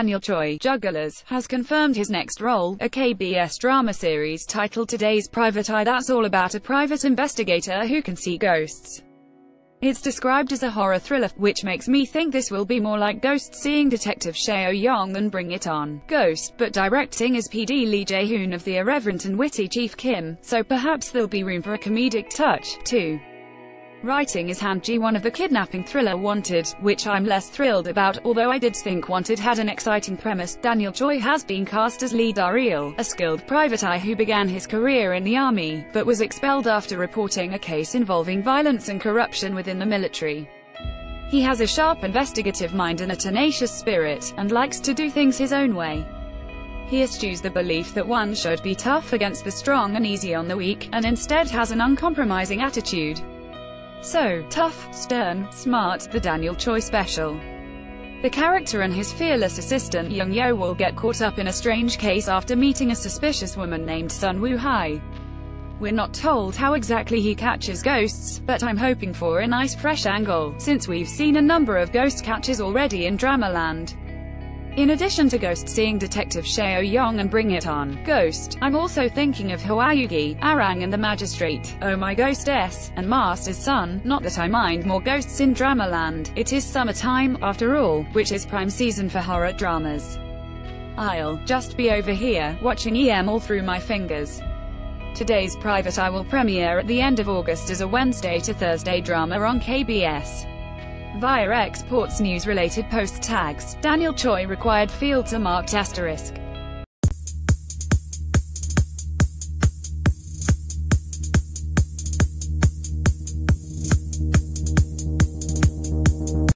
Daniel Choi, Jugglers, has confirmed his next role, a KBS drama series titled Today's Private Eye that's all about a private investigator who can see ghosts. It's described as a horror thriller, which makes me think this will be more like Ghost seeing Detective Cheo Yong than Bring It On. Ghost, but directing is PD Lee Jae-hoon of the irreverent and witty Chief Kim, so perhaps there'll be room for a comedic touch, too. Writing is Han Ji-won of the kidnapping thriller Wanted, which I'm less thrilled about, although I did think Wanted had an exciting premise. Daniel Choi has been cast as Lee Da-il, a skilled private eye who began his career in the army, but was expelled after reporting a case involving violence and corruption within the military. He has a sharp investigative mind and a tenacious spirit, and likes to do things his own way. He eschews the belief that one should be tough against the strong and easy on the weak, and instead has an uncompromising attitude. So, tough, stern, smart, the Daniel Choi special. The character and his fearless assistant Young Yo will get caught up in a strange case after meeting a suspicious woman named Sun Woo Hai. We're not told how exactly he catches ghosts, but I'm hoping for a nice fresh angle, since we've seen a number of ghost catches already in Dramaland. In addition to Ghost seeing Detective Cheo Yong and Bring It On, Ghost, I'm also thinking of Hwayugi, Arang and the Magistrate, Oh My Ghostess, and Master's Sun, not that I mind more ghosts in Dramaland, it is summertime, after all, which is prime season for horror dramas. I'll just be over here, watching EM all through my fingers. Today's Private Eye will premiere at the end of August as a Wednesday to Thursday drama on KBS. Via Xports news-related post tags, Daniel Choi required fields are marked asterisk.